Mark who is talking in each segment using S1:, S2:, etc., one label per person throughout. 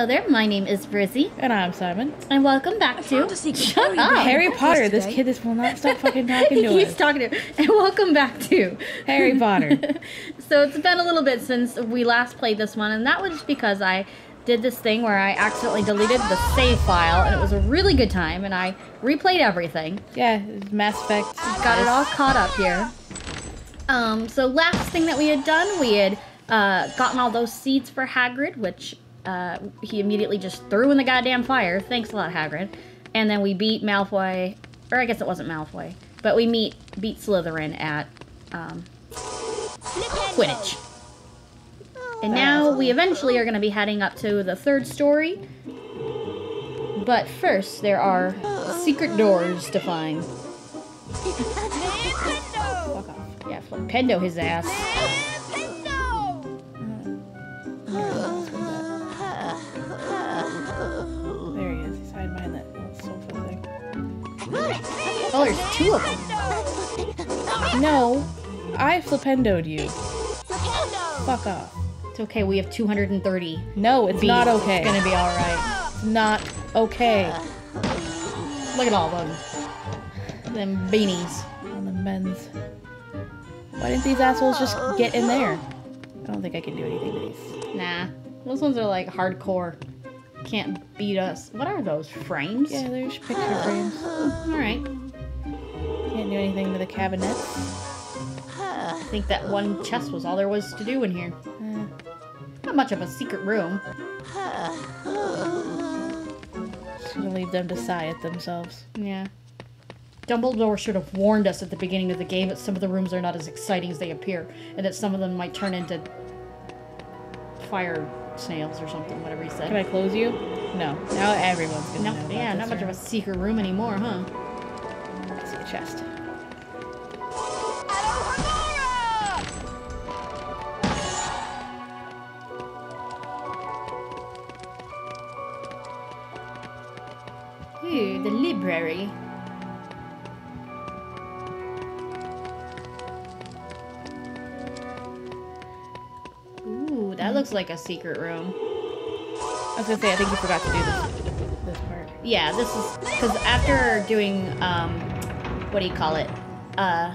S1: Hello there, my name is Brizy,
S2: And I'm Simon.
S1: and welcome back to
S3: found a secret
S1: Shut
S3: Harry
S1: up.
S3: Potter.
S2: Harry Potter. This kid is will not stop fucking talking to us.
S1: He's
S2: us.
S1: talking to, and welcome back to
S2: Harry Potter.
S1: so it's been a little bit since we last played this one, and that was just because I did this thing where I accidentally deleted the save file, and it was a really good time, and I replayed everything.
S2: yeah, it's Mass Effect.
S1: got it all caught up here. Um, so last thing that we had done, we had uh, gotten all those seeds for Hagrid, which uh, he immediately just threw in the goddamn fire. Thanks a lot, Hagrid. And then we beat Malfoy, or I guess it wasn't Malfoy, but we meet beat Slytherin at um, Quidditch. And now we eventually are going to be heading up to the third story. But first, there are secret doors to find.
S2: Fuck off.
S1: Yeah, Flipendo his ass. Oh, there's two of them.
S2: No, I flipendoed you. Fuck off.
S1: It's okay, we have 230.
S2: No, it's not okay.
S1: It's gonna be alright.
S2: It's not okay.
S1: Look at all of them. Them beanies.
S2: On the men's. Why didn't these assholes just get in there? I don't think I can do anything to these.
S1: Nah. Those ones are like hardcore. Can't beat us. What are those? Frames?
S2: Yeah, there's picture frames.
S1: Alright.
S2: Do anything to the cabinets.
S1: I think that one chest was all there was to do in here.
S2: Eh,
S1: Not much of a secret room.
S2: just gonna leave them to sigh at themselves.
S1: Yeah. Dumbledore should have warned us at the beginning of the game that some of the rooms are not as exciting as they appear, and that some of them might turn into fire snails or something, whatever he said.
S2: Can I close you? No. Now everyone's gonna
S1: No,
S2: know.
S1: yeah, not much of a secret room anymore, huh?
S2: I see a chest.
S1: Like a secret room.
S2: I was gonna say, I think you forgot to do this, this part.
S1: Yeah, this is because after doing um, what do you call it? Uh,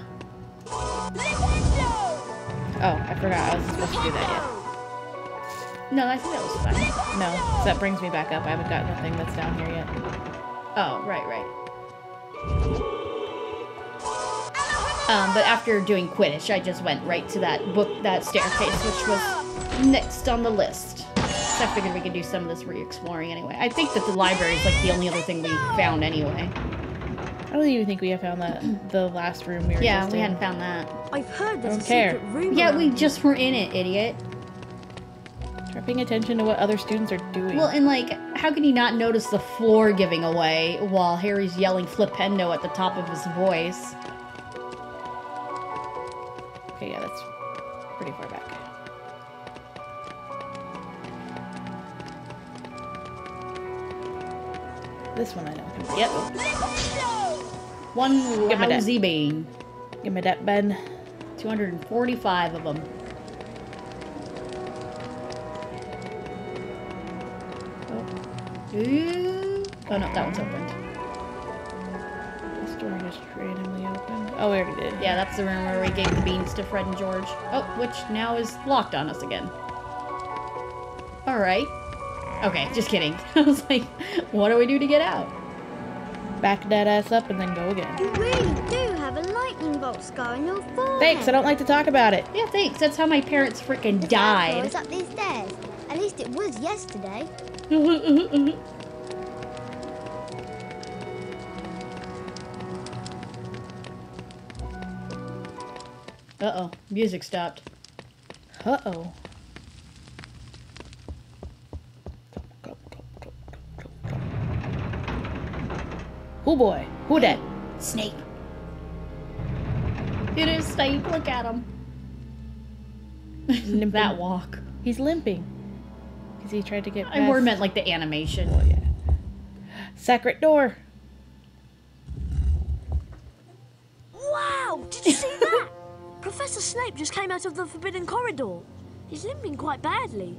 S2: Oh, I forgot. I wasn't supposed to do that yet.
S1: no, I think that was fine.
S2: No, so that brings me back up. I haven't gotten the thing that's down here yet.
S1: Oh, right, right. Um, but after doing Quidditch, I just went right to that book, that staircase, which was next on the list. So I figured we could do some of this re-exploring anyway. I think that the library is like the only other thing we found anyway.
S2: I don't even think we have found that the last room we were
S1: Yeah,
S2: just
S1: we
S2: in.
S1: hadn't found that.
S3: I've heard there's
S2: Don't
S3: a
S2: care.
S3: secret room.
S1: Yeah, we just were in it, idiot.
S2: Try paying attention to what other students are doing.
S1: Well, and like, how can you not notice the floor giving away while Harry's yelling flipendo at the top of his voice?
S2: okay, yeah, that's This one I know.
S1: Yep. One
S2: Give me that.
S1: lousy bean.
S2: Give me that, Ben.
S1: 245 of them.
S2: Oh,
S1: Ooh. Oh no, that one's opened.
S2: this door just randomly opened. Oh, we already did.
S1: Yeah, that's the room where we gave the beans to Fred and George. Oh, which now is locked on us again. Alright. Okay, just kidding. I was like, what do we do to get out?
S2: Back that ass up and then go again.
S4: You really do have a lightning bolt scar on your forehead.
S2: Thanks, I don't like to talk about it.
S1: Yeah, thanks. That's how my parents freaking
S4: The third floor
S1: died.
S4: is up these stairs. At least it was yesterday.
S1: Uh-oh, music stopped.
S2: Uh-oh. Who boy? Who that?
S1: Snape. It is Snape. Look at him.
S2: Limping.
S1: that walk.
S2: He's limping. Because he tried to get past...
S1: I more meant like the animation.
S2: Oh, yeah. Sacred door.
S3: Wow! Did you see that? Professor Snape just came out of the Forbidden Corridor. He's limping quite badly.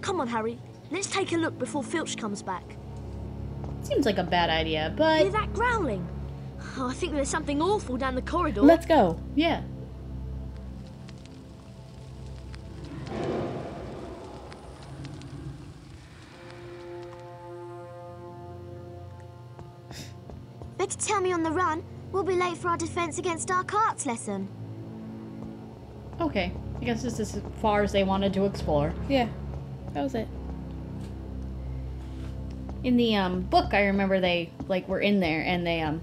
S3: Come on, Harry. Let's take a look before Filch comes back.
S1: Seems like a bad idea, but...
S3: Hear
S1: but
S3: that growling? Oh, I think there's something awful down the corridor.
S2: Let's go.
S1: yeah.
S4: Better tell me on the run. We'll be late for our defense against dark arts lesson.
S1: Okay. I guess this is as far as they wanted to explore.
S2: Yeah. That was it.
S1: In the um, book, I remember they like were in there and they um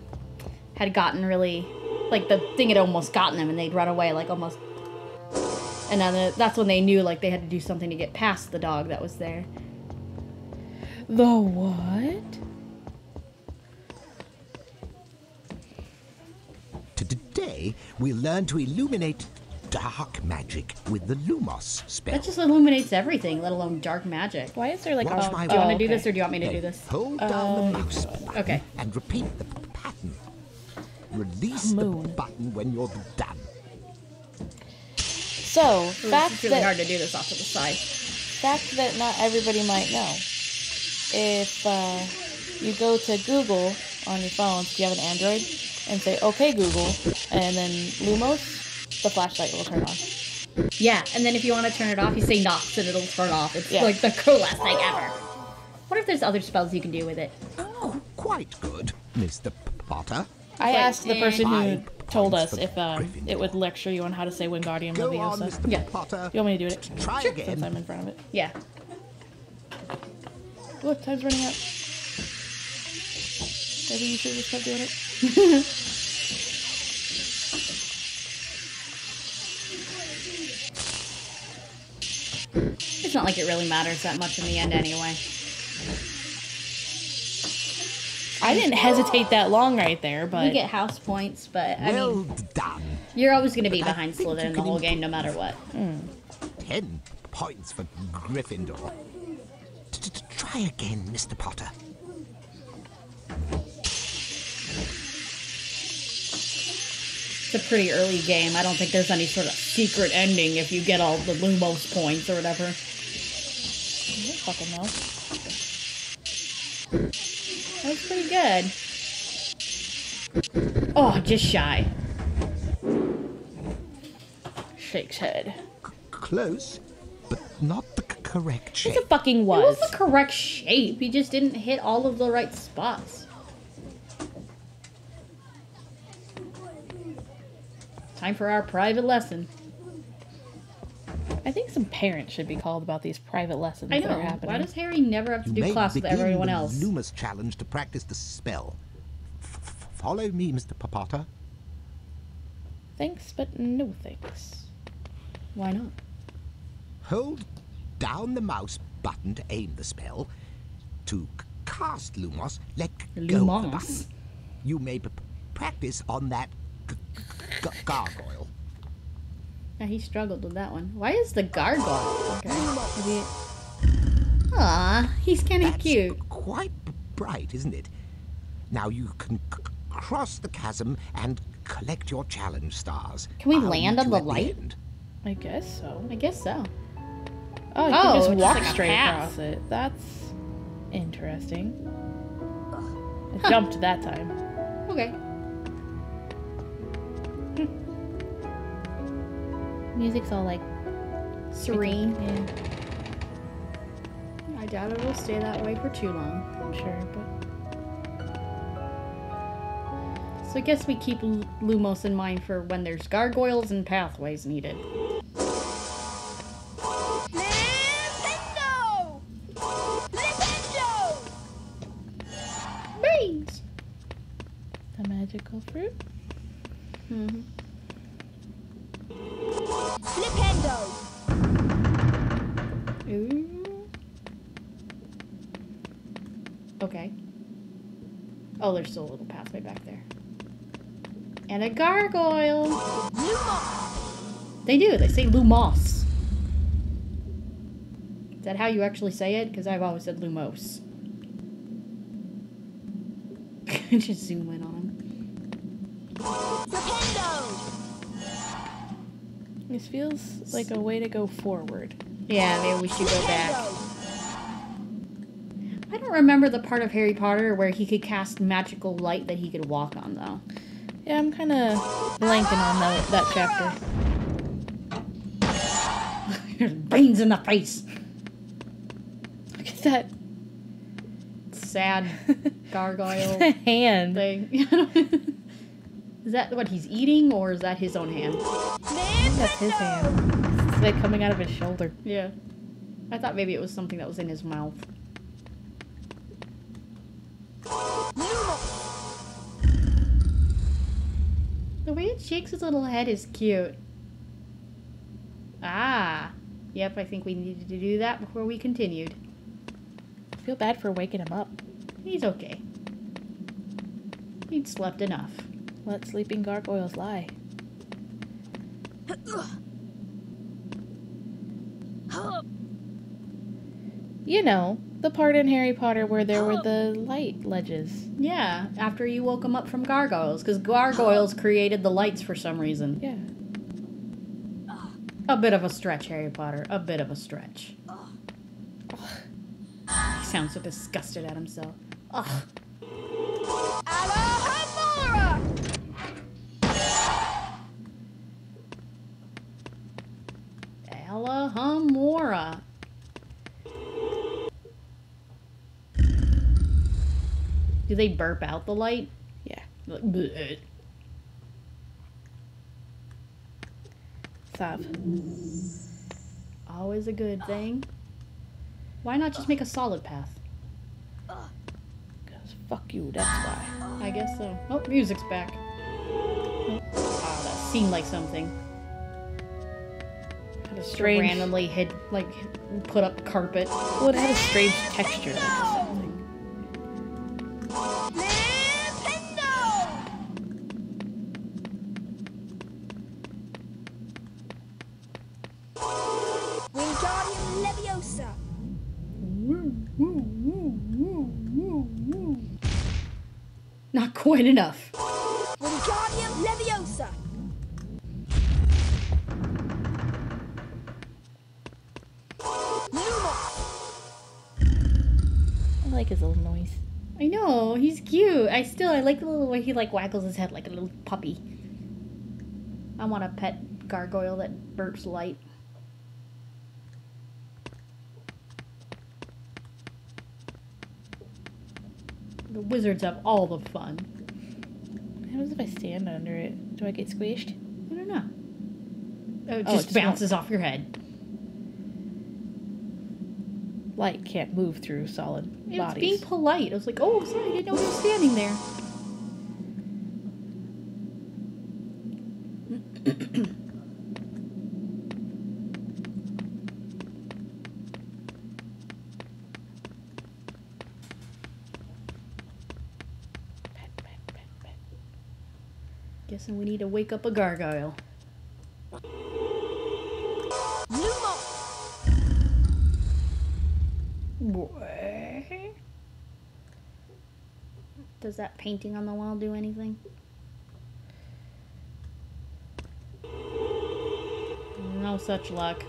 S1: had gotten really like the thing had almost gotten them and they'd run away like almost. And then uh, that's when they knew like they had to do something to get past the dog that was there.
S2: The what?
S5: Today, we'll learn to illuminate dark magic with the Lumos spell.
S1: That just illuminates everything, let alone dark magic.
S2: Why is there like
S5: Watch
S2: a
S5: my
S1: Do you want to
S2: oh,
S1: do this or do you want me to do this?
S5: Hold down
S2: Uh,
S5: the mouse button
S1: Okay.
S5: and repeat the pattern. Release the
S2: Moon.
S5: button when you're done.
S2: So, fact
S1: It's really
S2: that
S1: hard to do this off to the side.
S2: fact that not everybody might know. If uh, you go to Google on your phone, if you have an Android, and say "Okay Google," and then Lumos, the flashlight will turn on.
S1: Yeah, and then if you want to turn it off, you say Nox and it'll turn off. It's
S2: Yeah.
S1: like the coolest thing ever. What if there's other spells you can do with it?
S5: Oh, Quite good, Mr. Potter.
S2: I
S1: like,
S2: asked the person who told us if um, it would lecture you on how to say Wingardium
S5: Go on,
S2: Leviosa.
S5: Mr.
S1: Yeah.
S5: Potter.
S2: You want me to do it?
S5: Try
S2: Since
S5: again.
S2: I'm in front of it.
S1: Yeah.
S2: Look, time's running out. Maybe you should just kept doing it.
S1: not like it really matters that much in the end anyway.
S2: I didn't hesitate that long right there, but
S1: You
S2: but
S1: get house points, but I
S5: well
S1: mean,
S5: done.
S1: you're always going to be
S5: But
S1: behind
S5: think you
S1: Slytherin the whole game, no matter what. Hmm.
S5: Ten points for Gryffindor. T- t- Try again, Mr. Potter.
S1: It's a pretty early game. I don't think there's any sort of secret ending if you get all the Lumos points or whatever.
S2: I don't fucking know.
S1: That was pretty good. Oh, just shy.
S2: Shakes head.
S5: Close, but not the correct shape.
S2: It fucking
S1: It
S2: was.
S1: was the correct shape. He just didn't hit all of the right spots. Time for our private lesson.
S2: I parents should be called about these private lessons
S1: I
S2: that are
S1: know.
S2: happening.
S1: Why does Harry never have to
S5: You
S1: do class with
S5: begin
S1: everyone
S5: the
S1: else?
S5: Lumos challenge to practice the spell. F- f- follow me, Mr. P- Potter.
S2: Thanks, but no thanks.
S1: Why not?
S5: Hold down the mouse button to aim the spell. To c- cast Lumos, let g- go of the
S1: Lumos.
S5: button. You may p- practice on that g- g- gargoyle.
S1: Yeah, he struggled with that one. Why is the gargoyle? Okay.
S2: Maybe
S1: Aw, he's kind of
S5: That's
S1: cute.
S5: quite bright, isn't it? Now you can c- cross the chasm and collect your challenge stars.
S1: Can we
S5: I'll
S1: land on the
S5: at
S1: light?
S5: end.
S2: I guess so.
S1: I guess so.
S2: Oh, you
S1: Oh,
S2: can just oh,
S1: just
S2: walk
S1: like
S2: straight across it. That's interesting. I jumped that time.
S1: Okay. Music's all like serene.
S2: Yeah,
S1: I doubt it will stay that way for too long.
S2: I'm sure, but
S1: So I guess we keep Lumos in mind for when there's gargoyles and pathways needed. Oh, there's still a little pathway back there. And a gargoyle! Lumos. They do, they say Lumos. Is that how you actually say it? Because I've always said Lumos. Just zoom in on him.
S2: This feels like a way to go forward.
S1: Yeah, maybe we should go back.
S3: Flipendo!
S1: I don't remember the part of Harry Potter where he could cast magical light that he could walk on, though.
S2: Yeah, I'm kind of blanking on that, that chapter.
S1: There's brains in the face.
S2: Look at that
S1: Sad gargoyle
S2: hand.
S1: thing. is that what he's eating, or is that his own hand?
S2: That's his hand. It's like coming out of his shoulder.
S1: Yeah. I thought maybe it was something that was in his mouth. Way it shakes its little head is cute. Ah. Yep, I think we needed to do that before we continued.
S2: I feel bad for waking him up.
S1: He's okay. He'd slept enough.
S2: Let sleeping gargoyles lie. You know, the part in Harry Potter where there were the oh. light ledges.
S1: Yeah, after you woke him up from gargoyles, because gargoyles created the lights for some reason.
S2: Yeah.
S1: A bit of a stretch, Harry Potter. A bit of a stretch. He sounds so disgusted at himself. Ugh. Do they burp out the light?
S2: Yeah.
S1: Like, bleh. Always a good thing. Why not just make a solid path?
S2: Because fuck you, that's why.
S1: I guess so. Oh, music's back. Oh, that seemed like something.
S2: Had a strange.
S1: randomly hid, like, put up carpet.
S2: Well, it had a strange texture.
S1: Quite enough.
S3: Wingardium Leviosa.
S2: I like his little noise.
S1: I know, he's cute. I still, I like the little way he, like, waggles his head like a little puppy. I want a pet gargoyle that burps light. The wizards have all the fun.
S2: What happens if I stand under it? Do I get squished?
S1: I don't know. Oh, it
S2: Oh, it
S1: just
S2: just won't-
S1: bounces off your head.
S2: Light can't move through solid bodies.
S1: It's being polite. I was like, oh, sorry, I didn't know he was standing there.
S2: Pet, pet, pet, pet.
S1: To wake up a gargoyle. Does that painting on the wall do anything? No such luck.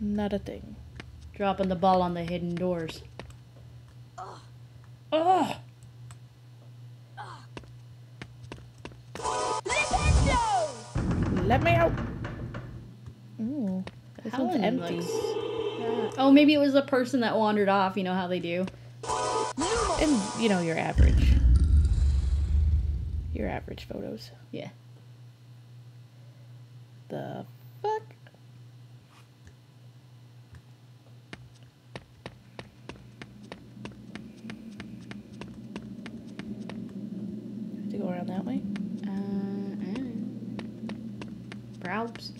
S2: Not a thing.
S1: Dropping the ball on the hidden doors. Ugh!
S3: Nintendo.
S2: Let me out! Ooh. This one's empty.
S1: looks- Yeah. Oh, maybe it was the person that wandered off. You know how they do.
S2: And, you know, your average. Your average photos.
S1: Yeah.
S2: The fuck? Have to go around that way?
S1: Perhaps.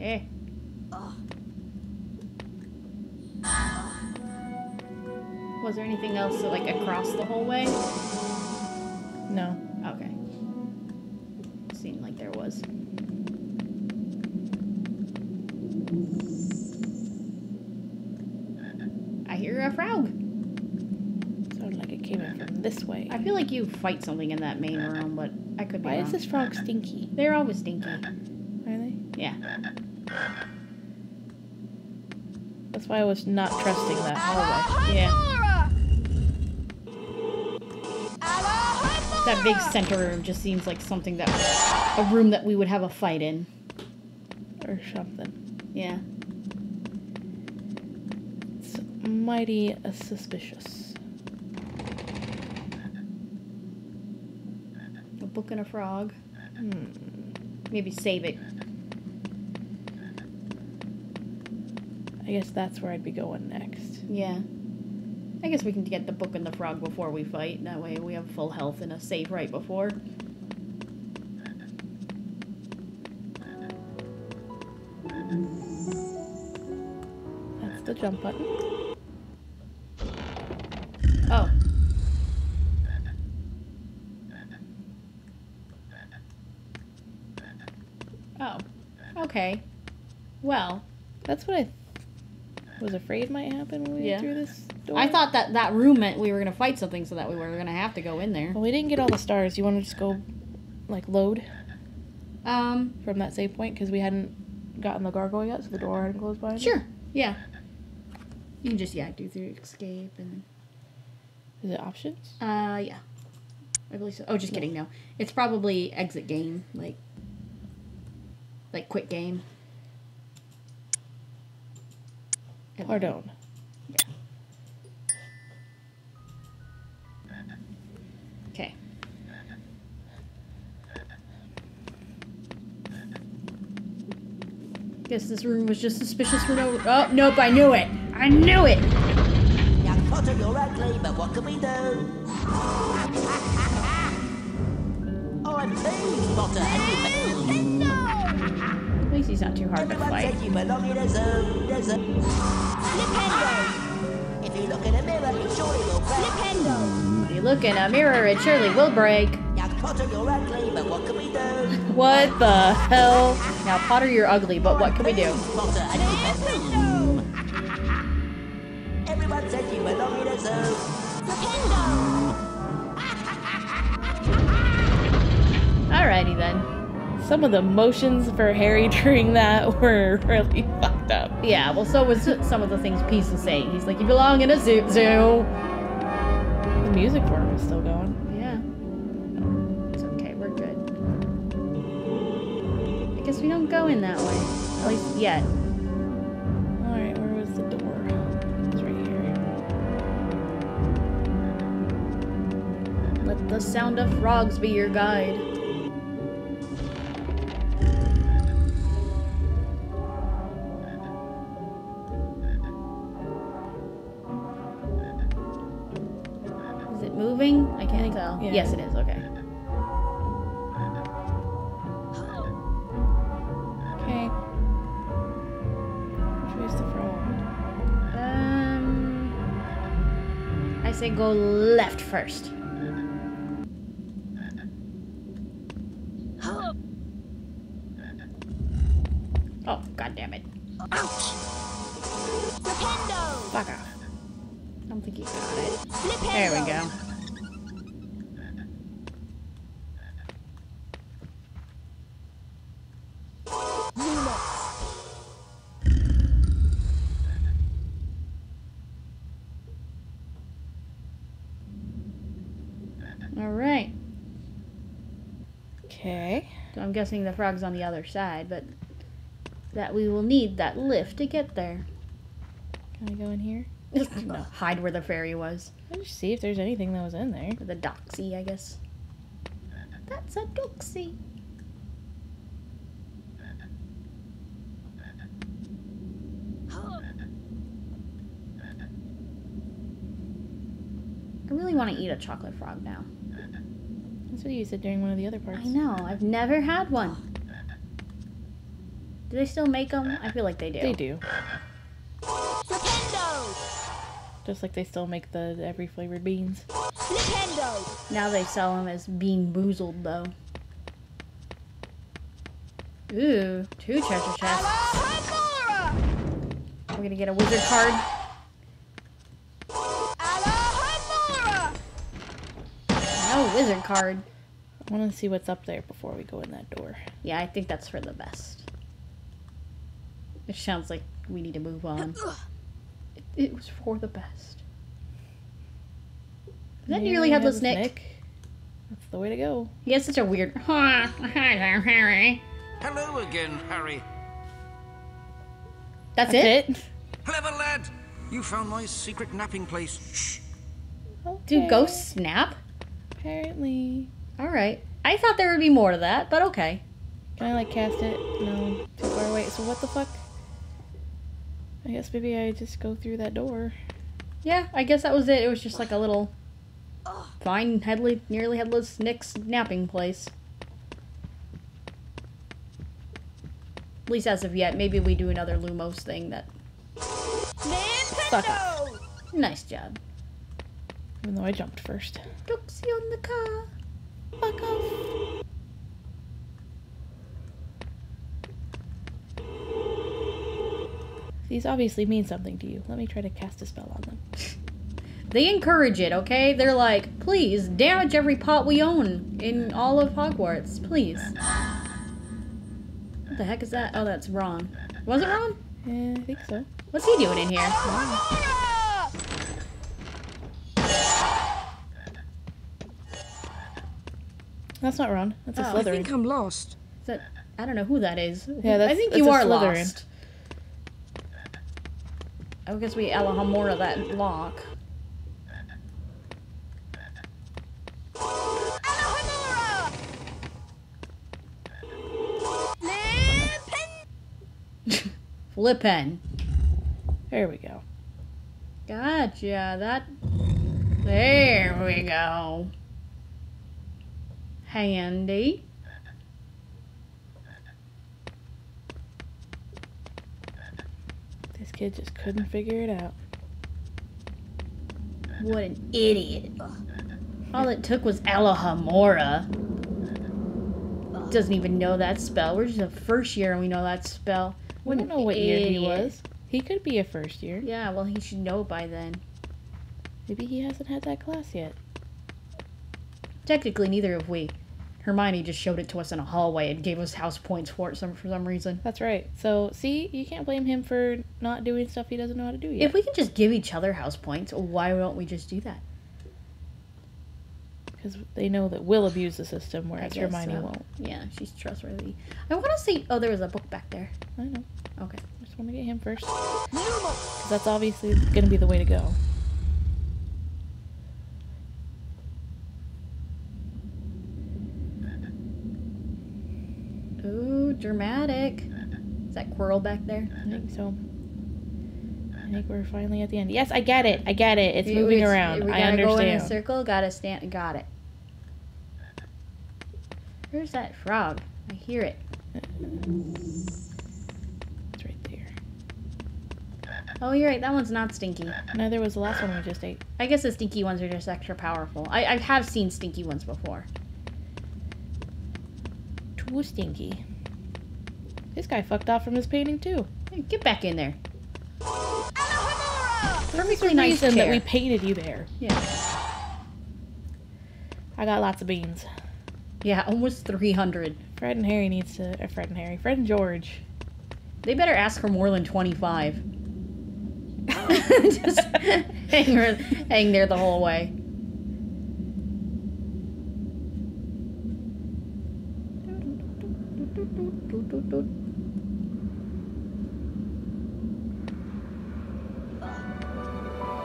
S1: Eh. Was there anything else to like across the whole way? You fight something in that main room, but I could be
S2: Why
S1: wrong.
S2: is this frog stinky?
S1: They're always stinky.
S2: Are they?
S1: Yeah.
S2: That's why I was not trusting that hallway.
S1: Yeah. That big center room just seems like something that a room that we would have a fight in.
S2: Or something.
S1: Yeah.
S2: It's mighty uh, suspicious.
S1: A book and a frog. Hmm, maybe save it.
S2: I guess that's where I'd be going next.
S1: Yeah. I guess we can get the book and the frog before we fight. That way we have full health and a save right before.
S2: That's the jump button.
S1: Oh. Oh. Okay. Well,
S2: That's what I was afraid might happen when we
S1: Yeah.
S2: went through this door.
S1: I thought that that room meant we were gonna fight something, so that we were gonna have to go in there.
S2: Well, we didn't get all the stars. You want to just go, like, load
S1: Um.
S2: from that save point? Because we hadn't gotten the gargoyle yet, so the door hadn't closed behind?
S1: Sure. Yeah. You can just yeah do through escape and
S2: Is it options?
S1: uh yeah. I believe so. Oh, just kidding. No, it's probably exit game like like quit game. And-
S2: Pardon.
S1: Okay. Guess this room was just suspicious for no. Oh nope! I knew it. I knew it.
S6: Young Potter, you're ugly, but what can we do? oh, I'm pleased, Potter, and you
S1: At he's not too hard to fight.
S6: If you look in a mirror, you surely will break.
S1: If you look in a mirror, it surely will break.
S6: Young Potter, you're ugly, but what can we do?
S2: What the hell?
S1: Now, Potter, you're ugly, but what can we do?
S6: Potter, and you Everyone said you belong in a zoo.
S1: Alrighty then.
S2: Some of the motions for Harry during that were really fucked up.
S1: Yeah, well, so was some of the things Peeves was saying. He's like, you belong in a zoo. zoo.
S2: The music for him is still going.
S1: Yeah. It's okay, we're good. I guess we don't go in that way. At least yet.
S2: Alright, where was the door? It's right here.
S1: Let the sound of frogs be your guide. It moving? I can't tell.
S2: yeah.
S1: Yes, it is. Okay.
S2: Okay. Which the frog?
S1: Um, I say go left first. Guessing the frog's on the other side, but that we will need that lift to get there.
S2: Can I go in here?
S1: no, hide where the fairy was.
S2: Let's see if there's anything that was in there.
S1: Or the doxy, I guess. That's a doxy. I really want to eat a chocolate frog now.
S2: That's what you said during one of the other parts.
S1: I know. I've never had one. Do they still make them? I feel like they do.
S2: They do. Just like they still make the every flavored beans.
S1: Now they sell them as BeanBoozled, though. Ooh, two treasure chests. We're gonna get a wizard card. Wizard card.
S2: I want to see what's up there before we go in that door.
S1: Yeah, I think that's for the best. It sounds like we need to move on. It, it was for the best. Is that nearly headless Nick?
S2: That's the way to go.
S1: He has such a weird. Hi there, Harry.
S7: Hello again, Harry.
S1: That's,
S2: That's
S1: it?
S2: it.
S7: Clever lad. You found my secret napping place. Shh.
S1: Do
S2: Okay.
S1: ghosts snap?
S2: Apparently.
S1: All right. I thought there would be more to that, but okay.
S2: Can I like cast it? No, too far away. So what the fuck? I guess maybe I just go through that door.
S1: Yeah, I guess that was it. It was just like a little fine, headly, nearly headless Nick's napping place. At least as of yet. Maybe we do another Lumos thing that.
S2: Suck it.
S1: Nice job.
S2: Even though I jumped first.
S1: Doxy on the car.
S2: Fuck off. These obviously mean something to you. Let me try to cast a spell on them.
S1: They encourage it, okay? They're like, please, damage every pot we own in all of Hogwarts. Please. What the heck is that? Oh, that's Ron. Was it Ron?
S2: Yeah, I think so.
S1: What's he doing in here?
S2: That's not Ron. That's a
S1: Oh, I
S2: Slytherin.
S3: I'm lost.
S1: Is that, I don't know who that is.
S2: Yeah, that's-
S1: I think
S2: that's
S1: you
S2: a
S1: are
S2: Slytherin.
S1: lost. I guess we Alohomora that lock. Flippin'.
S2: There we go.
S1: Gotcha. That. There we go. Handy.
S2: This kid just couldn't figure it out.
S1: What an idiot. All it took was Alohomora. Doesn't even know that spell. We're just a first year and we know that spell.
S2: We don't know what year he was. He could be a first year.
S1: Yeah, well, he should know by then.
S2: Maybe he hasn't had that class yet.
S1: Technically, neither have we. Hermione just showed it to us in a hallway and gave us house points for it some, for some reason.
S2: That's right. So, see, you can't blame him for not doing stuff he doesn't know how to do yet.
S1: If we can just give each other house points, why don't we just do that?
S2: Because they know that we'll abuse the system, whereas Hermione
S1: so.
S2: won't.
S1: Yeah, she's trustworthy. I want to see. Oh, there was a book back there.
S2: I know.
S1: Okay.
S2: I just want to get him first. Because that's obviously going to be the way to go.
S1: Ooh, dramatic. Is that Quirrell back there?
S2: I think so. I think we're finally at the end. Yes, I get it. I get it. It's moving
S1: It's-
S2: around.
S1: We
S2: I
S1: gotta go in a circle. Gotta stand. Got it. Where's that frog? I hear it.
S2: It's right there.
S1: Oh, you're right. That one's not stinky.
S2: Neither was the last one we just ate.
S1: I guess the stinky ones are just extra powerful. I, I have seen stinky ones before.
S2: Too stinky. This guy fucked off from his painting too.
S1: Hey, get back in there. Perfectly nice
S2: reason that we painted you there.
S1: Yeah.
S2: I got lots of beans.
S1: Yeah, almost 300.
S2: Fred and Harry needs to. Uh, Fred and Harry. Fred and George.
S1: They better ask for more than 25. Just hang, her- hang there the whole way.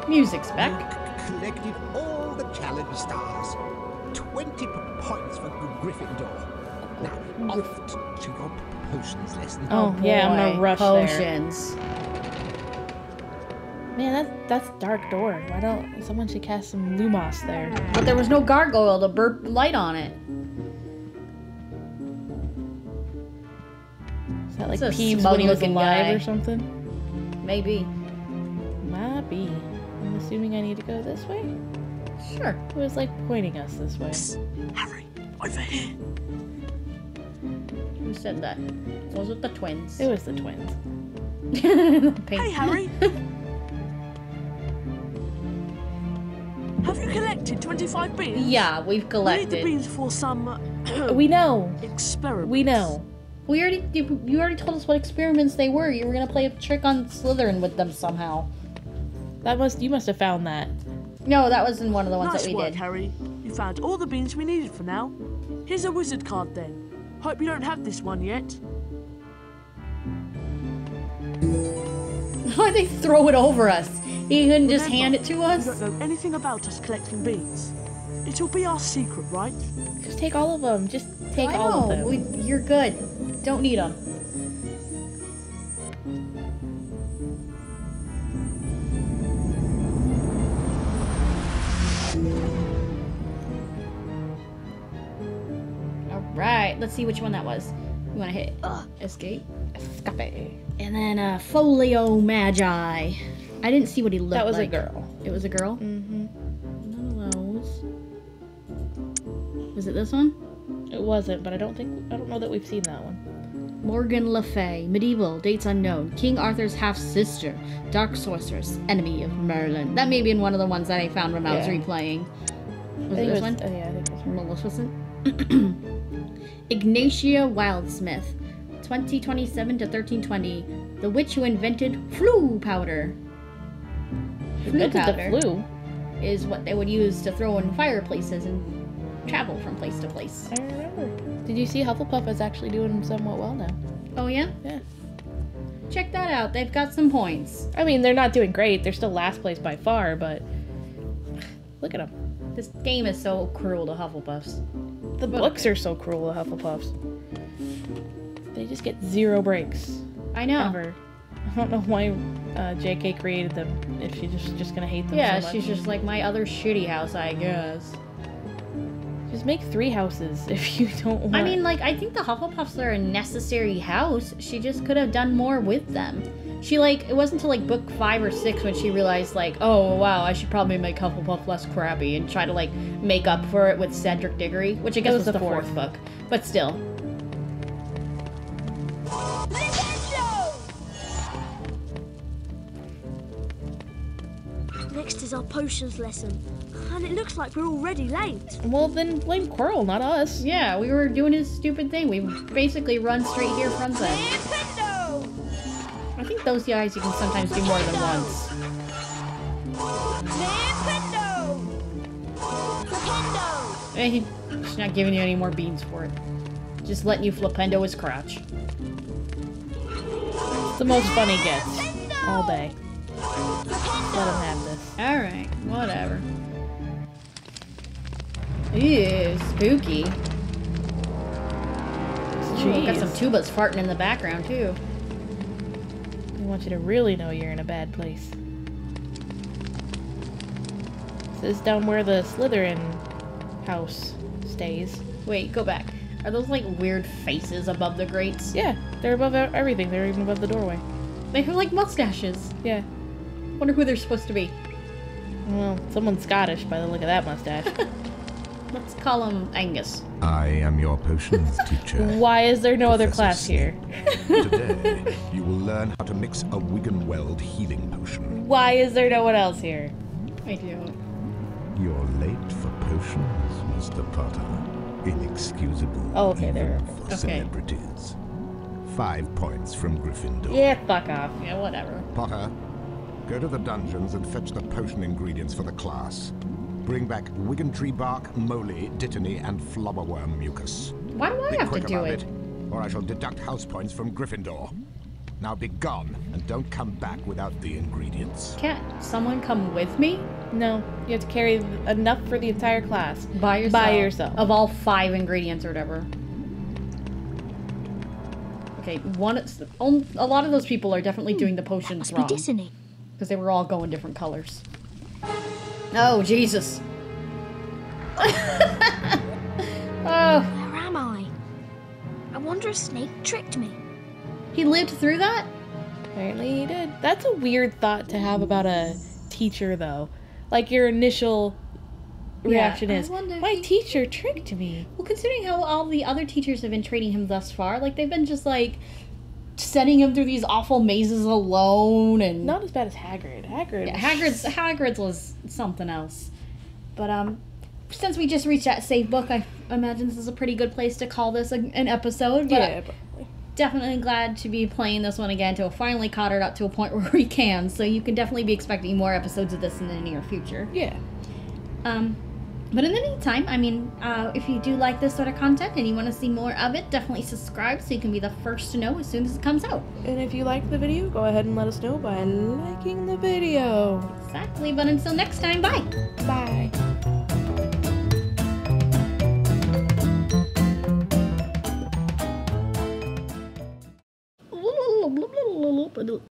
S1: Music's back.
S5: Collected all the challenge stars. 20 points for Gryffindor. Now, off to your potions lesson.
S2: Oh, oh, yeah, I'm gonna
S1: boy,
S2: rush there.
S1: potions.
S2: Man, that's that's dark door. Why don't someone should cast some Lumos there?
S1: But there was no gargoyle to burp light on it.
S2: Is that like
S1: It's a
S2: Peeves when he was
S1: smug-looking
S2: alive
S1: guy.
S2: or something?
S1: Maybe.
S2: Might be. I'm assuming I need to go this way.
S1: Sure.
S2: It was like pointing us this way.
S6: Harry, over here.
S1: Who said that? Was it the twins?
S2: It was the twins.
S1: Pink.
S3: Hey, Harry. Have you collected 25 beans?
S1: Yeah, we've
S3: We need the beans for some uh,
S2: We know.
S3: experiment.
S2: We know.
S1: We already you, you already told us what experiments they were. You were gonna play a trick on Slytherin with them somehow.
S2: That must you must have found that.
S1: No, that was in one of the ones
S8: nice
S1: that we
S8: work,
S1: did.
S8: Harry. You found all the beans we needed for now. Here's a wizard card then. Hope you don't have this one yet.
S1: Why'd they throw it over us? He couldn't just hand it to
S8: You
S1: us?
S8: don't know anything about us collecting beans. It'll be our secret, right?
S2: Just take all of them. Just take
S1: I
S2: all of them.
S1: We, you're good. Don't need them. Let's see which one that was. You want to hit escape?
S2: Escape.
S1: And then uh, Folio Magi. I didn't see what he looked like.
S2: That was
S1: like.
S2: a girl.
S1: It was a girl? Mm-hmm. None of those. Was it this one?
S2: It wasn't, but I don't think I don't know that we've seen that one.
S1: Morgan Le Fay, medieval, dates unknown, King Arthur's half sister, dark sorceress, enemy of Merlin. That may be in one of the ones that I found when I was replaying. Was
S2: I
S1: it this
S2: it was-
S1: one?
S2: oh, yeah, I think it was her.
S1: Maleficent. Ignatia Wildsmith, 2027 to 1320, the witch who invented Floo powder.
S2: Floo
S1: powder
S2: the flu.
S1: is what they would use to throw in fireplaces and travel from place to place.
S2: I remember. Did you see Hufflepuff is actually doing somewhat well now?
S1: Oh yeah?
S2: Yeah.
S1: Check that out. They've got some points.
S2: I mean, they're not doing great. They're still last place by far, but look at them.
S1: This game is so cruel to Hufflepuffs.
S2: The books are so cruel to Hufflepuffs. They just get zero breaks
S1: I know.
S2: ever. I don't know why uh, J.K. created them. If she's just just gonna hate them.
S1: Yeah,
S2: so
S1: she's just like my other shitty house, I guess.
S2: just make three houses if you don't want.
S1: I mean, like, I think the Hufflepuffs are a necessary house. She just could have done more with them. She, like, it wasn't until, like, book five or six when she realized, like, oh, wow, I should probably make Hufflepuff less crappy and try to, like, make up for it with Cedric Diggory, which I guess
S2: was
S1: was,
S2: the
S1: the fourth.
S2: fourth.
S1: book. But still.
S3: Next is our potions lesson. And it looks like we're already late.
S2: well, then blame Quirrell, not us.
S1: Yeah, we were doing his stupid thing. We basically run straight here from them. Think those guys you can sometimes do more than once. Eh, She's not giving you any more beans for it. Just letting you flipendo his crotch.
S2: It's the most fun he gets all day. Let him have this.
S1: Alright, whatever. Ew, spooky. Ooh, got some tubas farting in the background too.
S2: Want you to really know you're in a bad place. This is down where the Slytherin house stays.
S1: Wait, go back. Are those like weird faces above the grates?
S2: Yeah, they're above everything. They're even above the doorway.
S1: They have like mustaches.
S2: Yeah.
S1: Wonder who they're supposed to be.
S2: Well, someone's Scottish by the look of that mustache.
S1: Let's call him Angus.
S5: I am your potions teacher.
S2: Why is there no other
S5: Professor
S2: class here?
S5: Today, you will learn how to mix a Wiggenweld healing potion.
S2: Why is there no one else here?
S1: I do.
S5: You're late for potions, Mr. Potter. Inexcusable.
S2: Oh, okay, there.
S5: even for
S1: Okay.
S5: celebrities. Five points from Gryffindor.
S2: Yeah, fuck off.
S1: Yeah, whatever.
S5: Potter, go to the dungeons and fetch the potion ingredients for the class. Bring back Wiggentree bark, moly, dittany, and flobberworm mucus.
S1: Why do I
S5: Be
S1: have to
S5: quick
S1: do
S5: about
S1: it?
S5: it, or I shall deduct house points from Gryffindor. Now be gone, and don't come back without the ingredients.
S1: Can't someone come with me?
S2: No, you have to carry enough for the entire class.
S1: By yourself.
S2: By yourself.
S1: Of all five ingredients or whatever. Okay, one. A lot of those people are definitely doing the potions
S3: Must be
S1: wrong because they were all going different colors. Oh Jesus! oh,
S3: Where am I? I wonder if Snape tricked me.
S1: he lived through that.
S2: Apparently he did. That's a weird thought to have about a teacher, though. Like your initial reaction
S1: I
S2: is, "My
S1: he-
S2: teacher tricked me."
S1: Well, considering how all the other teachers have been treating him thus far, like they've been just like sending him through these awful mazes alone and
S2: Not as bad as Hagrid. Hagrid.
S1: Yeah, Hagrid's Hagrid's was something else. But um, since we just reached that save book, I imagine this is a pretty good place to call this a, an episode. But
S2: Yeah. but-
S1: definitely glad to be playing this one again to finally caught it up to a point where we can. So you can definitely be expecting more episodes of this in the near future.
S2: Yeah.
S1: Um, but in the meantime, I mean, uh, if you do like this sort of content and you want to see more of it, definitely subscribe so you can be the first to know as soon as it comes out.
S2: And if you like the video, go ahead and let us know by liking the video.
S1: Exactly. But until next time, bye.
S2: Bye.